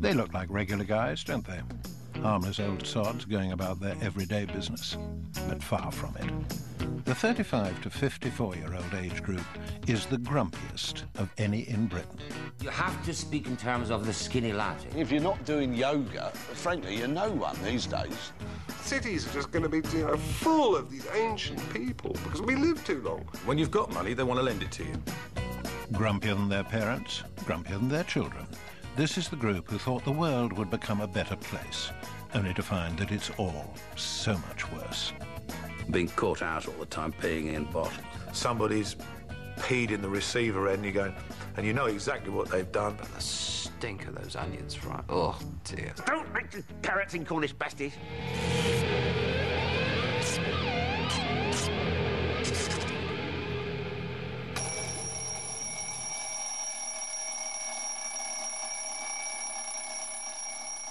They look like regular guys, don't they? Harmless old sods going about their everyday business, but far from it. The 35 to 54 year old age group is the grumpiest of any in Britain. You have to speak in terms of the skinny latte. If you're not doing yoga, frankly, you're no one these days. Cities are just going to be you know, full of these ancient people because we live too long. When you've got money, they want to lend it to you. Grumpier than their parents, grumpier than their children. This is the group who thought the world would become a better place, only to find that it's all so much worse. Being caught out all the time peeing in bottles. Somebody's peed in the receiver end, you go, and you know exactly what they've done. but The stink of those onions, right? Oh, dear. Don't mention carrots in Cornish pasties.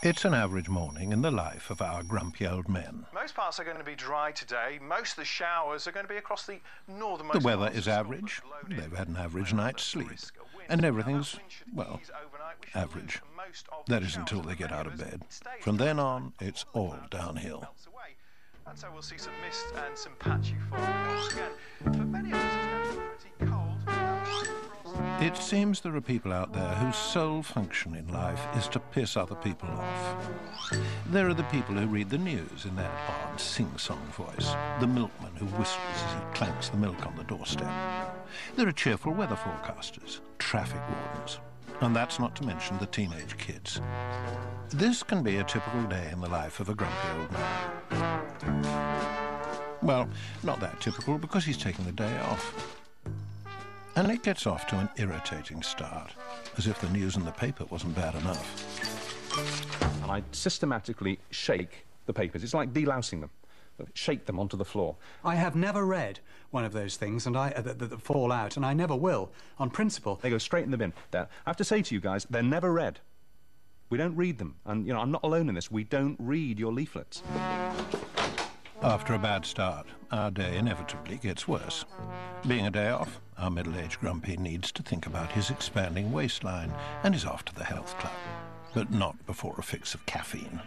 It's an average morning in the life of our grumpy old men. Most parts are going to be dry today. Most of the showers are going to be across the northernmost. The weather is average. They've had an average night's sleep. And everything's, well, average. That is until they get out of bed. From then on, it's all downhill. And so we'll see some mist and some patchy fog once again. For many of us, it's going to be pretty cold. It seems there are people out there whose sole function in life is to piss other people off. There are the people who read the news in that odd sing-song voice, the milkman who whistles as he clanks the milk on the doorstep. There are cheerful weather forecasters, traffic wardens, and that's not to mention the teenage kids. This can be a typical day in the life of a grumpy old man. Well, not that typical because he's taking the day off. And it gets off to an irritating start, as if the news in the paper wasn't bad enough. And I systematically shake the papers. It's like delousing them. Shake them onto the floor. I have never read one of those things and I, uh, that, that fall out, and I never will, on principle. They go straight in the bin. They're, I have to say to you guys, they're never read. We don't read them. And, you know, I'm not alone in this. We don't read your leaflets. After a bad start, our day inevitably gets worse. Being a day off, our middle-aged grumpy needs to think about his expanding waistline and is off to the health club. But not before a fix of caffeine.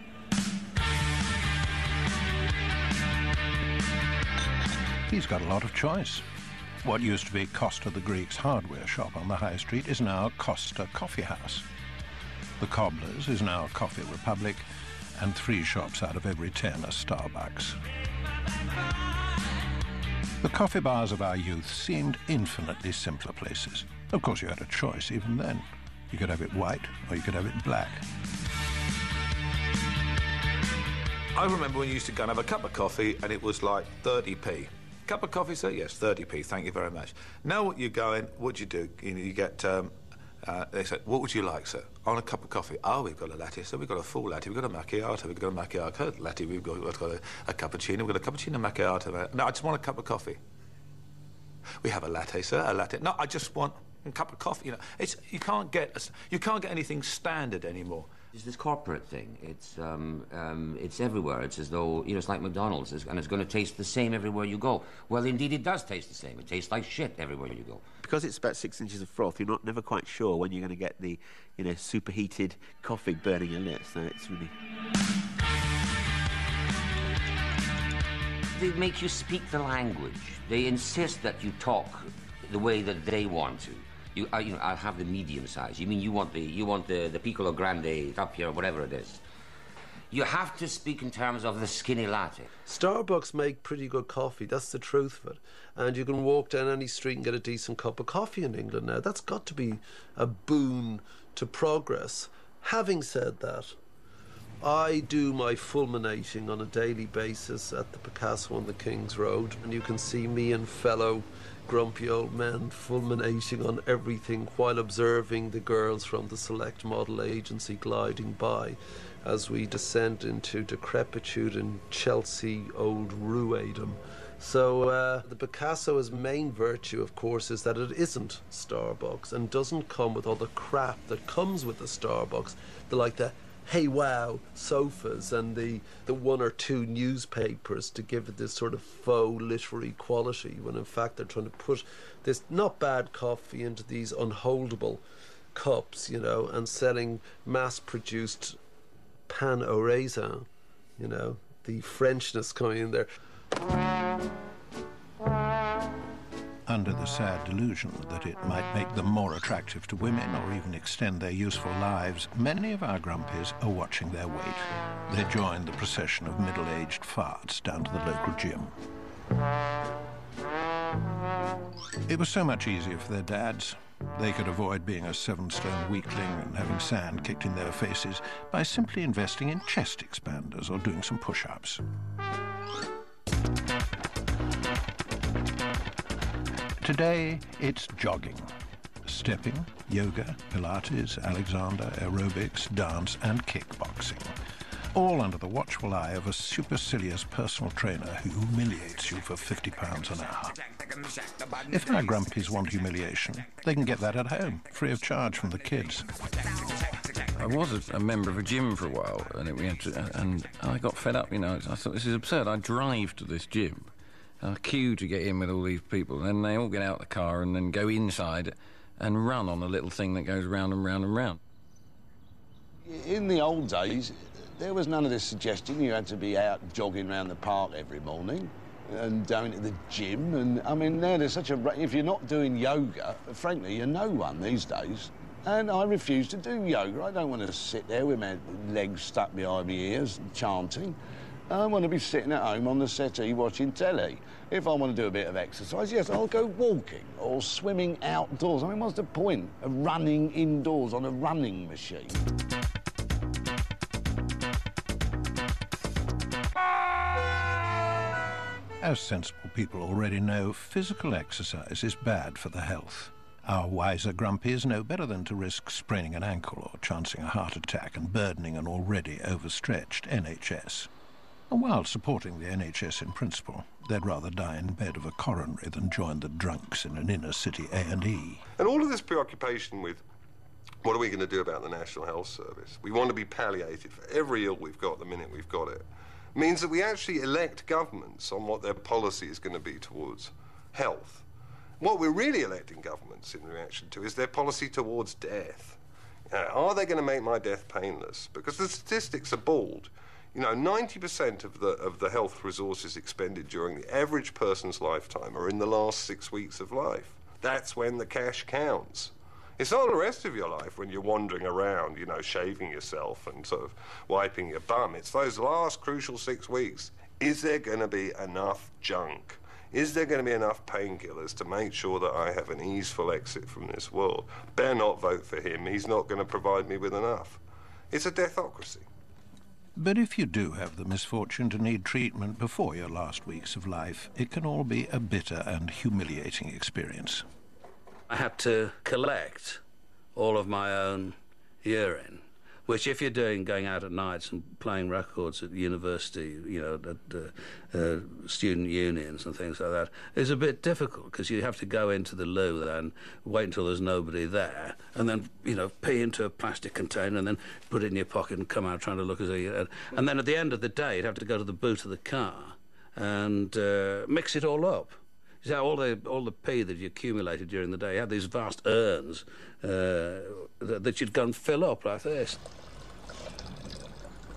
He's got a lot of choice. What used to be Costa the Greek's hardware shop on the high street is now Costa Coffee House. The Cobblers is now Coffee Republic, and three shops out of every ten are Starbucks. The coffee bars of our youth seemed infinitely simpler places. Of course, you had a choice even then. You could have it white or you could have it black. I remember when you used to go and have a cup of coffee and it was like 30p. Cup of coffee, sir? Yes, 30p. Thank you very much. Now, what you go in, what do you do? You, know, you get. Um, uh, they said, "What would you like, sir?" On a cup of coffee. Oh, we've got a latte, sir. We've got a full latte. We've got a macchiato. We've got a macchiato latte. We've got, we've got a, a cappuccino. We've got a cappuccino macchiato. No, I just want a cup of coffee. We have a latte, sir. A latte. No, I just want a cup of coffee. You know, it's you can't get a, you can't get anything standard anymore. It's this corporate thing. It's um, um, it's everywhere. It's as though you know it's like McDonald's, it's, and it's going to taste the same everywhere you go. Well, indeed, it does taste the same. It tastes like shit everywhere you go. Because it's about six inches of froth, you're not never quite sure when you're going to get the, you know, superheated coffee burning your lips. So it's really. They make you speak the language. They insist that you talk the way that they want to. You, uh, you know, I'll have the medium size. You mean you want the you want the the piccolo grande up here, whatever it is. You have to speak in terms of the skinny latte. Starbucks make pretty good coffee. That's the truth of it. And you can walk down any street and get a decent cup of coffee in England now. That's got to be a boon to progress. Having said that, I do my fulminating on a daily basis at the Picasso on the King's Road, and you can see me and fellow grumpy old men fulminating on everything while observing the girls from the select model agency gliding by as we descend into decrepitude in Chelsea old Ruadum. So uh, the Picasso's main virtue, of course, is that it isn't Starbucks and doesn't come with all the crap that comes with the Starbucks, the like the hey wow sofas and the, the one or two newspapers to give it this sort of faux literary quality when in fact they're trying to put this not bad coffee into these unholdable cups, you know, and selling mass-produced pain au raisin, you know, the Frenchness coming in there. Under the sad delusion that it might make them more attractive to women or even extend their useful lives, many of our grumpies are watching their weight. They join the procession of middle-aged farts down to the local gym. It was so much easier for their dads. They could avoid being a seven-stone weakling and having sand kicked in their faces by simply investing in chest expanders or doing some push-ups. Today, it's jogging, stepping, yoga, Pilates, Alexander, aerobics, dance, and kickboxing. All under the watchful eye of a supercilious personal trainer who humiliates you for £50 an hour. If our grumpies want humiliation, they can get that at home, free of charge from the kids. I was a, member of a gym for a while, and, it, to, and I got fed up. You know, I thought this is absurd. I drive to this gym, I queue to get in with all these people, and then they all get out of the car and then go inside and run on a little thing that goes round and round and round. In the old days, there was none of this suggestion you had to be out jogging around the park every morning and down to the gym. And I mean, now there's such a. If you're not doing yoga, frankly, you're no one these days. And I refuse to do yoga. I don't want to sit there with my legs stuck behind my ears chanting. I want to be sitting at home on the settee watching telly. If I want to do a bit of exercise, yes, I'll go walking or swimming outdoors. I mean, what's the point of running indoors on a running machine? As sensible people already know, physical exercise is bad for the health. Our wiser grumpies know better than to risk spraining an ankle or chancing a heart attack and burdening an already overstretched NHS. And while supporting the NHS in principle, they'd rather die in bed of a coronary than join the drunks in an inner city A&E. And all of this preoccupation with what are we going to do about the National Health Service? We want to be palliated for every ill we've got the minute we've got it. Means that we actually elect governments on what their policy is going to be towards health. What we're really electing governments in reaction to is their policy towards death. Are they going to make my death painless? Because the statistics are bald. You know, 90% of the, of the health resources expended during the average person's lifetime are in the last six weeks of life. That's when the cash counts. It's not the rest of your life when you're wandering around, you know, shaving yourself and sort of wiping your bum. It's those last crucial six weeks. Is there going to be enough junk? Is there going to be enough painkillers to make sure that I have an easeful exit from this world? Better not vote for him. He's not going to provide me with enough. It's a deathocracy. But if you do have the misfortune to need treatment before your last weeks of life, it can all be a bitter and humiliating experience. I had to collect all of my own urine, which, if you're doing going out at nights and playing records at university, you know, at uh, uh, student unions and things like that, is a bit difficult because you have to go into the loo and wait until there's nobody there, and then you know pee into a plastic container and then put it in your pocket and come out trying to look as though you. Had. And then at the end of the day, you'd have to go to the boot of the car and uh, mix it all up. You see, all the all the pee that you accumulated during the day, you had these vast urns uh, that, that you'd go and fill up like this.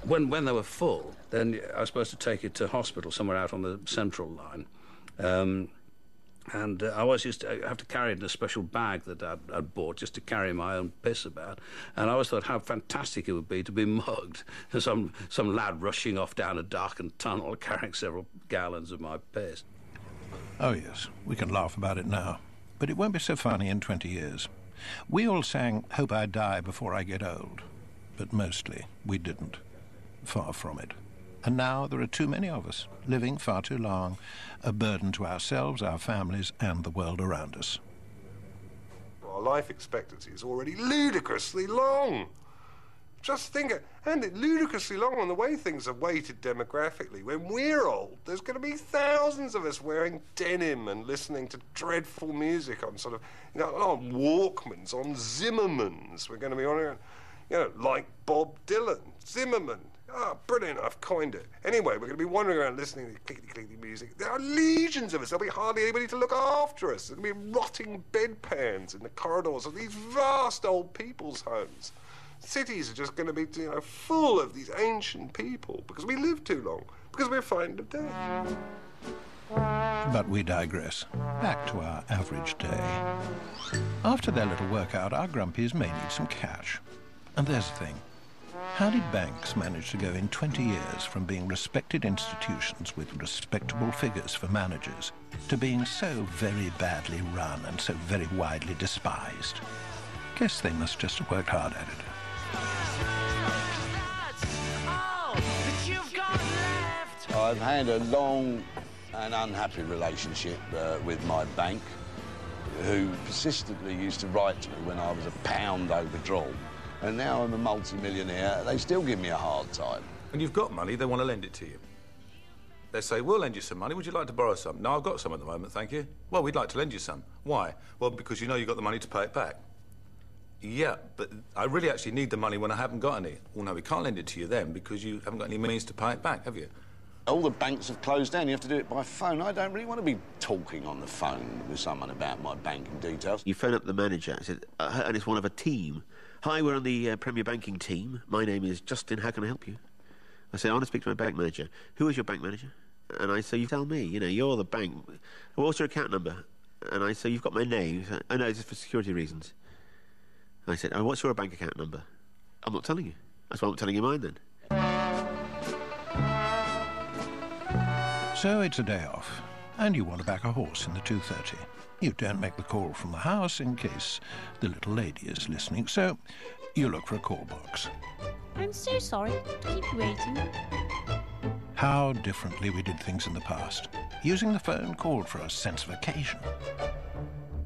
When when they were full, then I was supposed to take it to hospital somewhere out on the central line. Um, and uh, I always used to have to carry it in a special bag that I'd, I'd, bought just to carry my own piss about. And I always thought how fantastic it would be to be mugged. Some, some lad rushing off down a darkened tunnel carrying several gallons of my piss. Oh, yes, we can laugh about it now. But it won't be so funny in 20 years. We all sang Hope I Die Before I Get Old. But mostly, we didn't. Far from it. And now there are too many of us, living far too long, a burden to ourselves, our families, and the world around us. Our life expectancy is already ludicrously long. Just think, and it ludicrously long on the way things are weighted demographically. When we're old, there's going to be thousands of us wearing denim and listening to dreadful music on sort of, you know, on Walkmans, on Zimmermans. We're going to be on, you know, like Bob Dylan, Zimmerman. Ah, brilliant, I've coined it. Anyway, we're going to be wandering around listening to clickety clickety music. There are legions of us. There'll be hardly anybody to look after us. There'll be rotting bedpans in the corridors of these vast old people's homes. Cities are just going to be, you know, full of these ancient people because we live too long, because we're frightened of death. But we digress. Back to our average day. After their little workout, our grumpies may need some cash. And there's the thing. How did banks manage to go in 20 years from being respected institutions with respectable figures for managers to being so very badly run and so very widely despised? Guess they must just have worked hard at it. I've had a long and unhappy relationship uh, with my bank, who persistently used to write to me when I was a pound overdrawn. And now I'm a multi-millionaire, they still give me a hard time. When you've got money, they want to lend it to you. They say, we'll lend you some money. Would you like to borrow some? No, I've got some at the moment, thank you. Well, we'd like to lend you some. Why? Well, because you know you've got the money to pay it back. Yeah, but I really actually need the money when I haven't got any. Well, no, we can't lend it to you then because you haven't got any means to pay it back, have you? All the banks have closed down. You have to do it by phone. I don't really want to be talking on the phone with someone about my banking details. You phone up the manager I said, and it's one of a team. Hi, we're on the uh, Premier Banking team. My name is Justin. How can I help you? I say, I want to speak to my bank manager. Who is your bank manager? And I say, you tell me. You know, you're the bank. What's your account number? And I say, you've got my name. Say, oh, no, it's for security reasons. I said, oh, what's your bank account number? I'm not telling you. That's why I'm not telling you mine then. So it's a day off, and you want to back a horse in the 230. You don't make the call from the house in case the little lady is listening, so you look for a call box. I'm so sorry to keep you waiting. How differently we did things in the past. Using the phone called for a sense of occasion.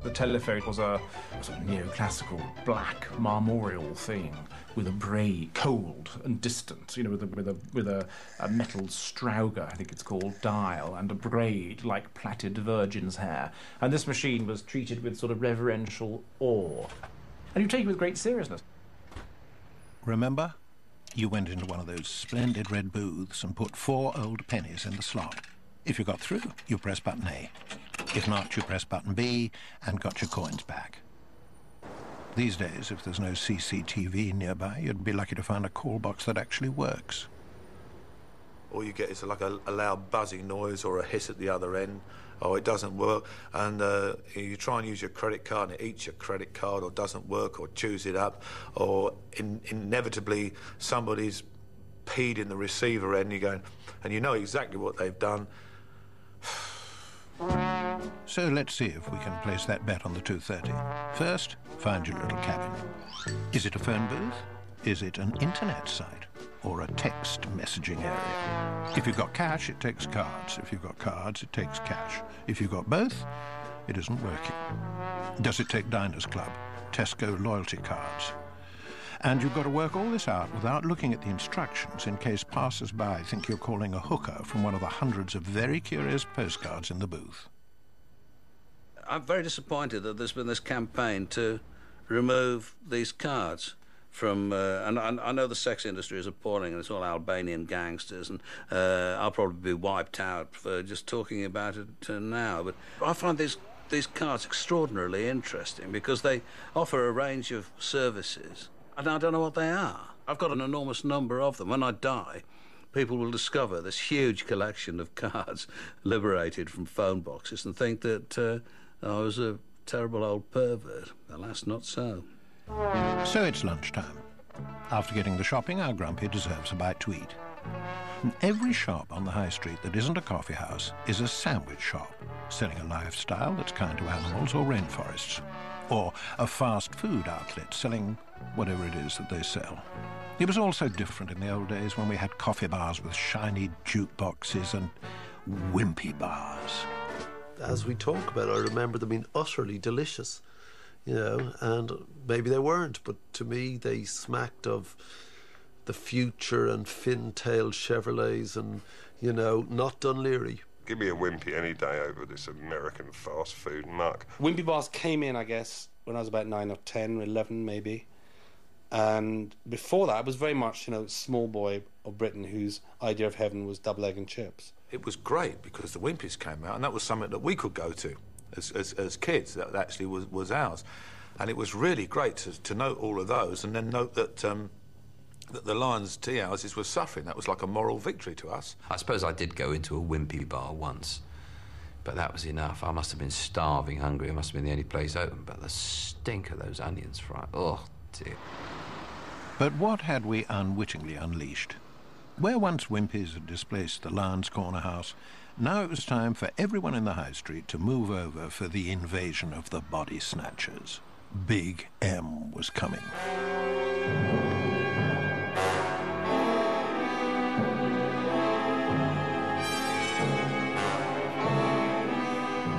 The telephone was a, sort of neoclassical black marmoreal thing with a braid, cold and distant, you know, with a, with a, with a, a metal Strowger, I think it's called, dial, and a braid like plaited virgin's hair. And this machine was treated with sort of reverential awe. And you take it with great seriousness. Remember? You went into one of those splendid red booths and put four old pennies in the slot. If you got through, you press button A. If not, you press button B and got your coins back. These days, if there's no CCTV nearby, you'd be lucky to find a call box that actually works. All you get is like a, a loud buzzing noise or a hiss at the other end. Oh, it doesn't work. And uh, you try and use your credit card and it eats your credit card or doesn't work or chews it up or in, inevitably somebody's peed in the receiver end. You're going, and you know exactly what they've done. So let's see if we can place that bet on the 230. First, find your little cabin. Is it a phone booth? Is it an internet site? Or a text messaging area? If you've got cash, it takes cards. If you've got cards, it takes cash. If you've got both, it isn't working. Does it take Diners Club, Tesco loyalty cards? And you've got to work all this out without looking at the instructions in case passers-by think you're calling a hooker from one of the hundreds of very curious postcards in the booth. I'm very disappointed that there's been this campaign to remove these cards from, uh, and I, know the sex industry is appalling and it's all Albanian gangsters, and uh, I'll probably be wiped out for just talking about it uh, now. But I find these these cards extraordinarily interesting because they offer a range of services, and I don't know what they are. I've got an enormous number of them. When I die, people will discover this huge collection of cards liberated from phone boxes and think that uh, I was a terrible old pervert. Alas, not so. So it's lunchtime. After getting the shopping, our grumpy deserves a bite to eat. And every shop on the high street that isn't a coffee house is a sandwich shop, selling a lifestyle that's kind to animals or rainforests. Or a fast food outlet selling whatever it is that they sell. It was all so different in the old days when we had coffee bars with shiny jukeboxes and wimpy bars. As we talk about, I remember them being utterly delicious you know, and maybe they weren't, but to me they smacked of the future and fin-tailed Chevrolets and, you know, not Dunleary. Give me a Wimpy any day over this American fast food muck. Wimpy bars came in, I guess, when I was about 9 or 10 or 11 maybe. And before that, I was very much, you know, small boy of Britain whose idea of heaven was double egg and chips. It was great because the Wimpies came out, and that was something that we could go to as, as, as kids. That actually was, was ours. And it was really great to, to note all of those and then note that, um, that the Lyons tea houses were suffering. That was like a moral victory to us. I suppose I did go into a wimpy bar once, but that was enough. I must have been starving hungry. It must have been the only place open. But the stink of those onions fried. Oh, dear. But what had we unwittingly unleashed? Where once Wimpy's had displaced the Lyons Corner House, now it was time for everyone in the High Street to move over for the invasion of the body snatchers. Big M was coming.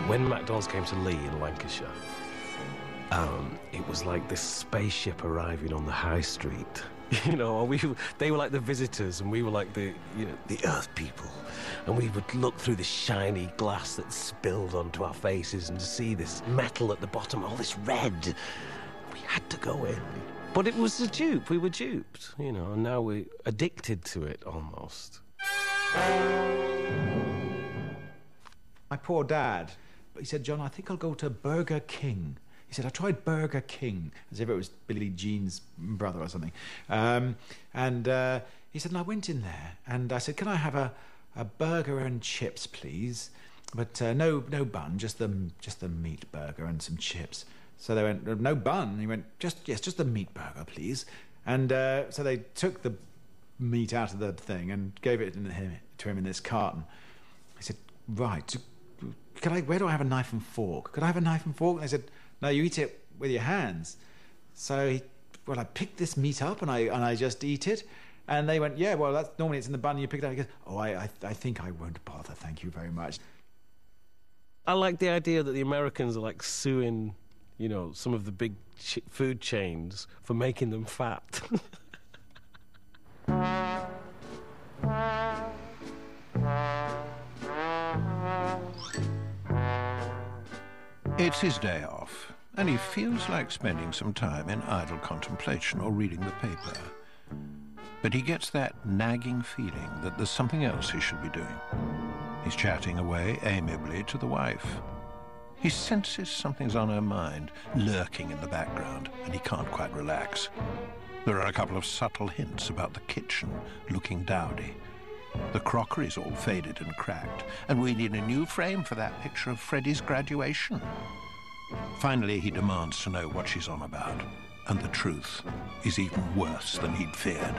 When McDonald's came to Leigh in Lancashire, um, it was like this spaceship arriving on the high street. You know, we they were like the visitors, and we were like the you know the Earth people, and we would look through the shiny glass that spilled onto our faces and see this metal at the bottom, all this red. We had to go in, but it was a dupe. We were duped, you know, and now we're addicted to it almost. My poor dad. He said, John, I think I'll go to Burger King. He said, I tried Burger King, as if it was Billie Jean's brother or something. Um, and uh, he said, and I went in there and I said, Can I have a, a burger and chips, please? But uh, no, no bun, just the just the meat burger and some chips. So they went, no bun. He went, just yes, just the meat burger, please. And uh, so they took the meat out of the thing and gave it to him in this carton. He said, right, can I? Where do I have a knife and fork? Could I have a knife and fork? And they said, no, you eat it with your hands. So he, well, I picked this meat up and I and I just eat it. And they went, yeah, well, that's normally it's in the bun. And you pick it up. He goes, oh, I, I, I think I won't bother. Thank you very much. I like the idea that the Americans are like suing, you know, some of the big ch- food chains for making them fat. It's his day off, and he feels like spending some time in idle contemplation or reading the paper. But he gets that nagging feeling that there's something else he should be doing. He's chatting away amiably to the wife. He senses something's on her mind, lurking in the background, and he can't quite relax. There are a couple of subtle hints about the kitchen looking dowdy. The crockery's all faded and cracked, and we need a new frame for that picture of Freddie's graduation. Finally, he demands to know what she's on about, and the truth is even worse than he'd feared.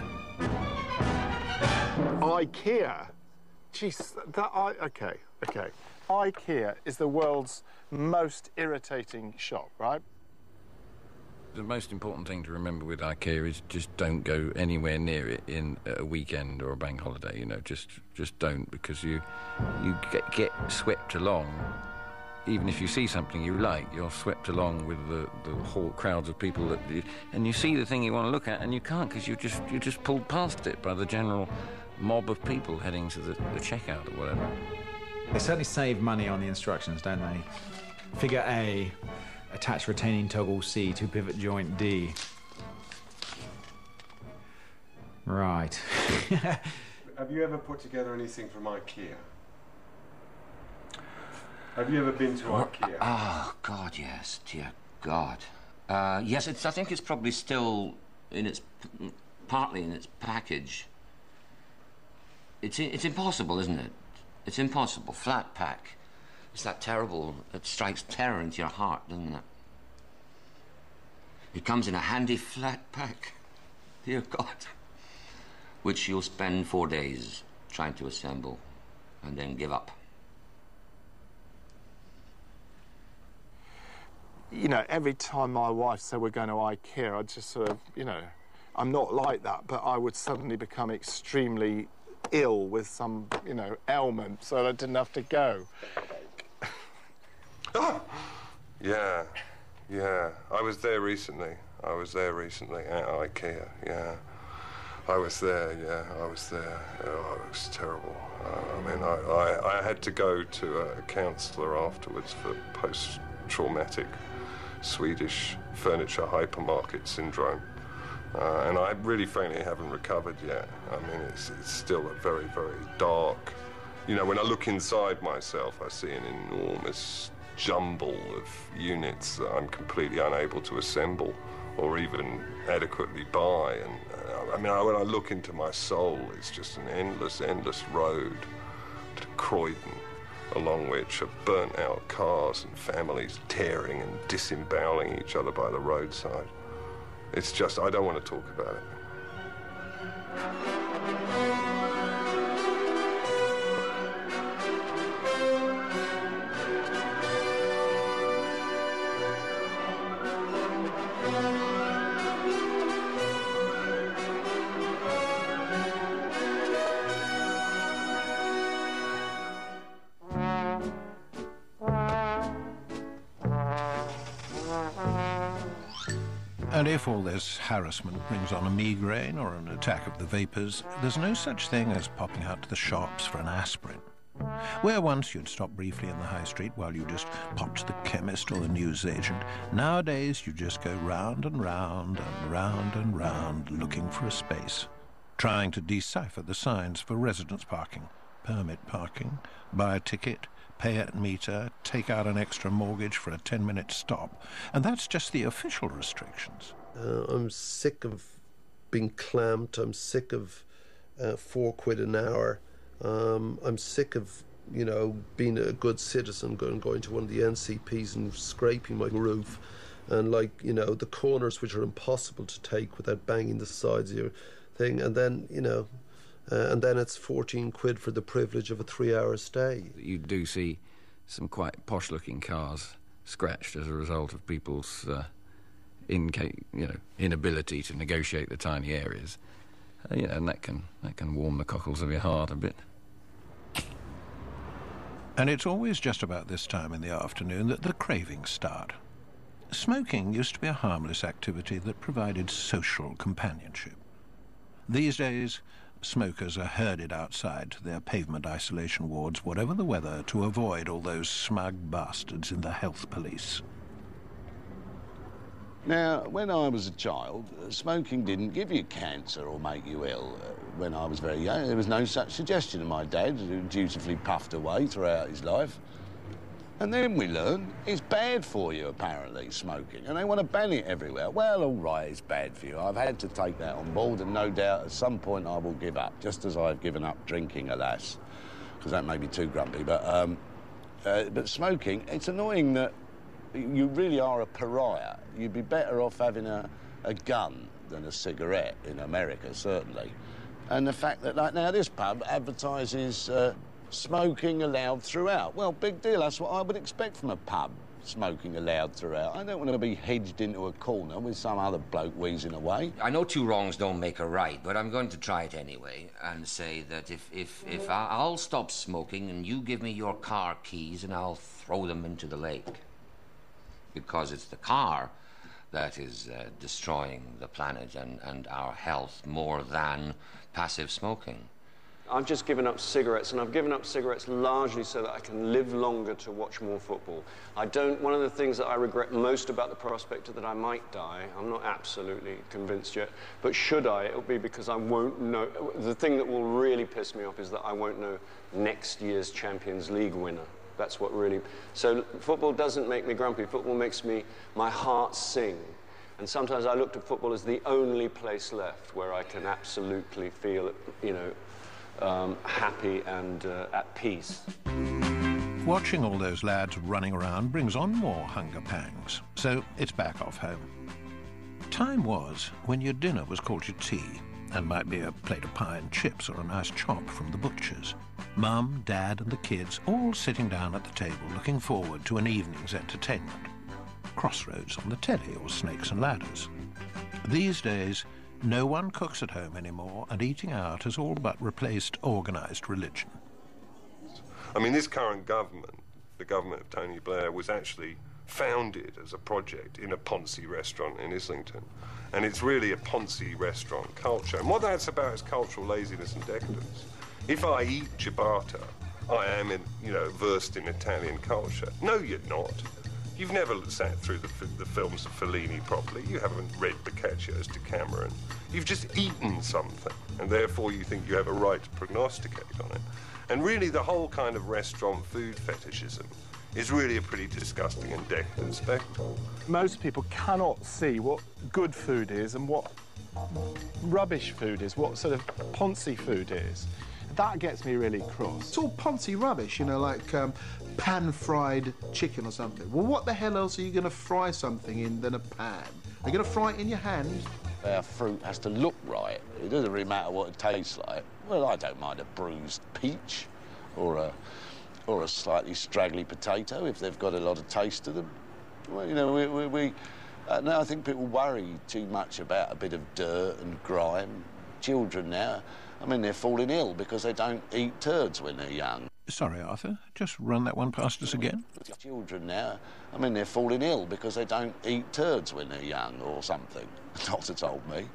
IKEA. Jeez, that I okay, okay. IKEA is the world's most irritating shop, right? The most important thing to remember with IKEA is just don't go anywhere near it in a weekend or a bank holiday. You know, just just don't because you you get, get swept along. Even if you see something you like, you're swept along with the, the whole crowds of people that, you, and you see the thing you want to look at, and you can't because you just you just pulled past it by the general mob of people heading to the, the checkout or whatever. They certainly save money on the instructions, don't they? Figure A, attach retaining toggle C to pivot joint D. Right. Have you ever put together anything from IKEA? Have you ever been to IKEA? Oh, God, yes. Dear God. Uh, yes, it's, I think it's probably still in its, partly in its package. It's, it's impossible, isn't it? It's impossible. Flat pack. It's that terrible, it strikes terror into your heart, doesn't it? It comes in a handy flat pack. Dear God. Which you'll spend four days trying to assemble and then give up. You know, every time my wife said we're going to IKEA, I'd just sort of, you know, I'm not like that, but I would suddenly become extremely ill with some, you know, ailment, so I didn't have to go. Yeah, yeah. I was there recently. I was there recently at IKEA. Yeah, I was there. Yeah, I was there. Oh, it was terrible. Uh, I mean, I, I, I had to go to a counsellor afterwards for post-traumatic Swedish furniture hypermarket syndrome. Uh, and I really, frankly, haven't recovered yet. I mean, it's, it's still a very, very dark. You know, when I look inside myself, I see an enormous jumble of units that I'm completely unable to assemble or even adequately buy. And uh, I mean, I, when I look into my soul, it's just an endless, endless road to Croydon, along which are burnt out cars and families tearing and disemboweling each other by the roadside. It's just, I don't want to talk about it. And if all this harassment brings on a migraine or an attack of the vapours, there's no such thing as popping out to the shops for an aspirin. Where once you'd stop briefly in the high street while you just popped to the chemist or the newsagent, nowadays you just go round and round and round and round looking for a space, trying to decipher the signs for residence parking, permit parking, buy a ticket, pay at meter, take out an extra mortgage for a 10 minute stop. And that's just the official restrictions. Uh, I'm sick of being clamped. I'm sick of uh, four quid an hour. Um, I'm sick of, you know, being a good citizen, going, going to one of the NCPs and scraping my roof. And, like, you know, the corners which are impossible to take without banging the sides of your thing. And then, you know, uh, and then it's 14 quid for the privilege of a three hour stay. You do see some quite posh looking cars scratched as a result of people's uh, inca- you know, inability to negotiate the tiny areas. Uh, you know, and that can, that can warm the cockles of your heart a bit. And it's always just about this time in the afternoon that the cravings start. Smoking used to be a harmless activity that provided social companionship. These days, smokers are herded outside to their pavement isolation wards, whatever the weather, to avoid all those smug bastards in the health police. Now, when I was a child, uh, smoking didn't give you cancer or make you ill. Uh, when I was very young, there was no such suggestion, and my dad, who dutifully puffed away throughout his life. And then we learn it's bad for you, apparently, smoking, and they want to ban it everywhere. Well, all right, it's bad for you. I've had to take that on board, and no doubt at some point I will give up, just as I've given up drinking, alas, because that may be too grumpy. But, um, uh, but smoking, it's annoying that you really are a pariah. You'd be better off having a, a gun than a cigarette in America, certainly. And the fact that, like now, this pub advertises uh, smoking allowed throughout. Well, big deal. That's what I would expect from a pub. Smoking allowed throughout. I don't want to be hedged into a corner with some other bloke wheezing away. I know two wrongs don't make a right, but I'm going to try it anyway and say that if, if, if I, I'll stop smoking and you give me your car keys and I'll throw them into the lake. Because it's the car that is uh, destroying the planet and, and our health more than passive smoking. I've just given up cigarettes, and I've given up cigarettes largely so that I can live longer to watch more football. I don't. One of the things that I regret most about the prospect of that I might die, I'm not absolutely convinced yet, but should I, it'll be because I won't know. The thing that will really piss me off is that I won't know next year's Champions League winner. That's what really. So football doesn't make me grumpy. Football makes me my heart sing. And sometimes I look to football as the only place left where I can absolutely feel, you know, um, happy and uh, at peace. Watching all those lads running around brings on more hunger pangs, so it's back off home. Time was when your dinner was called your tea, and might be a plate of pie and chips or a nice chop from the butcher's. Mum, Dad, and the kids all sitting down at the table looking forward to an evening's entertainment. Crossroads on the telly or Snakes and Ladders. These days, no one cooks at home anymore, and eating out has all but replaced organised religion. I mean, this current government, the government of Tony Blair, was actually founded as a project in a poncy restaurant in Islington. And it's really a poncy restaurant culture. And what that's about is cultural laziness and decadence. If I eat ciabatta, I am, in, you know, versed in Italian culture. No, you're not. You've never sat through the, the films of Fellini properly. You haven't read Boccaccio's Decameron. You've just eaten something, and therefore you think you have a right to prognosticate on it. And really, the whole kind of restaurant food fetishism is really a pretty disgusting and decadent spectacle. Most people cannot see what good food is and what rubbish food is, what sort of poncy food is. That gets me really cross. It's all poncy rubbish, you know, like um, pan-fried chicken or something. Well, what the hell else are you going to fry something in than a pan? Are you going to fry it in your hand? Our fruit has to look right. It doesn't really matter what it tastes like. Well, I don't mind a bruised peach or a or a slightly straggly potato if they've got a lot of taste to them. Well, you know, we, we, we uh, now I think people worry too much about a bit of dirt and grime. Children now, I mean, they're falling ill because they don't eat turds when they're young. Sorry, Arthur, just run that one past us again. Children now, I mean, they're falling ill because they don't eat turds when they're young or something. Doctor told me.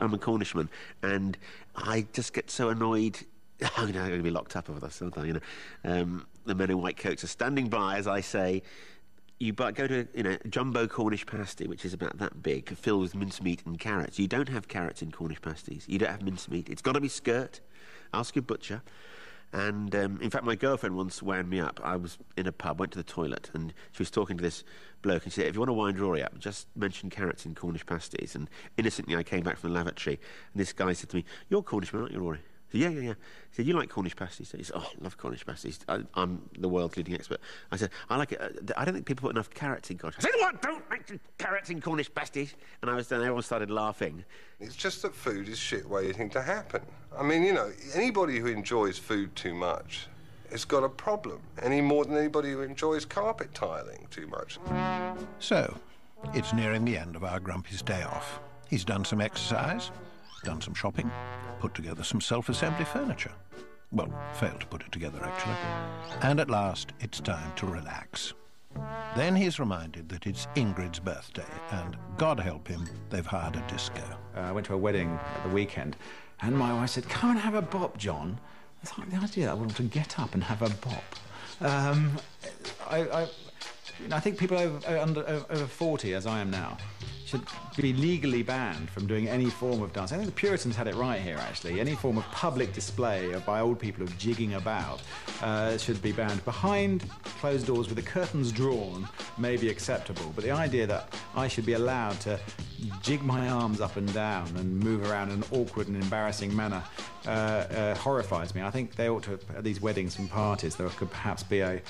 I'm a Cornishman, and I just get so annoyed. I'm going to be locked up over this, aren't I? You know, um, the men in white coats are standing by as I say. You but go to you know jumbo Cornish pasty, which is about that big, filled with mincemeat and carrots. You don't have carrots in Cornish pasties. You don't have mincemeat. It's got to be skirt. Ask your butcher. And um, in fact, my girlfriend once wound me up. I was in a pub, went to the toilet, and she was talking to this bloke, and she said, "If you want to wind Rory up, just mention carrots in Cornish pasties." And innocently, I came back from the lavatory, and this guy said to me, "You're Cornishman, aren't you, Rory?" I said, yeah, yeah, yeah. He said, you like Cornish pasties? He said, oh, I love Cornish pasties. I, I'm the world's leading expert. I said, I like it. Uh, I don't think people put enough carrots in Cornish. I said, what? Don't mention carrots in Cornish pasties. And I was then everyone started laughing. It's just that food is shit waiting to happen. I mean, you know, anybody who enjoys food too much has got a problem, any more than anybody who enjoys carpet tiling too much. So, it's nearing the end of our Grumpy's day off. He's done some exercise, done some shopping, put together some self-assembly furniture. Well, failed to put it together, actually. And at last, it's time to relax. Then he's reminded that it's Ingrid's birthday, and God help him, they've hired a disco. Uh, I went to a wedding at the weekend, and my wife said, "Come and have a bop, John." I thought the idea that I wanted to get up and have a bop. Um, I, I, I think people over, under, over 40, as I am now, should be legally banned from doing any form of dance. I think the Puritans had it right here, actually. Any form of public display by old people of jigging about uh, should be banned. Behind closed doors with the curtains drawn may be acceptable, but the idea that I should be allowed to jig my arms up and down and move around in an awkward and embarrassing manner uh, uh, horrifies me. I think they ought to, at these weddings and parties, there could perhaps be a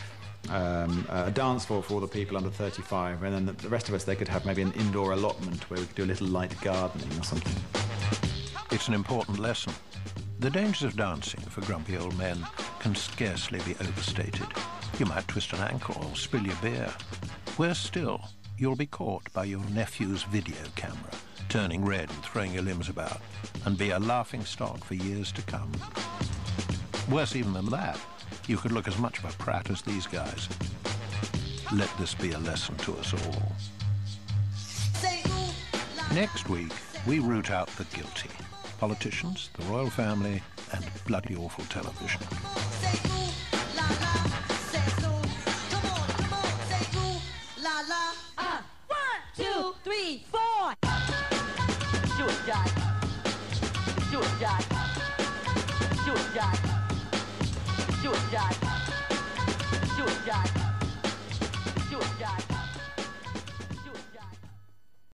um, a dance floor for all the people under 35, and then the, the rest of us, they could have maybe an indoor allotment where we could do a little light gardening or something. It's an important lesson. The dangers of dancing for grumpy old men can scarcely be overstated. You might twist an ankle or spill your beer. Worse still, you'll be caught by your nephew's video camera, turning red and throwing your limbs about, and be a laughing stock for years to come. Worse even than that, you could look as much of a prat as these guys. Let this be a lesson to us all. Next week, we root out the guilty. Politicians, the royal family, and bloody awful television. Suicide. Suicide. Suicide. Suicide. Suicide.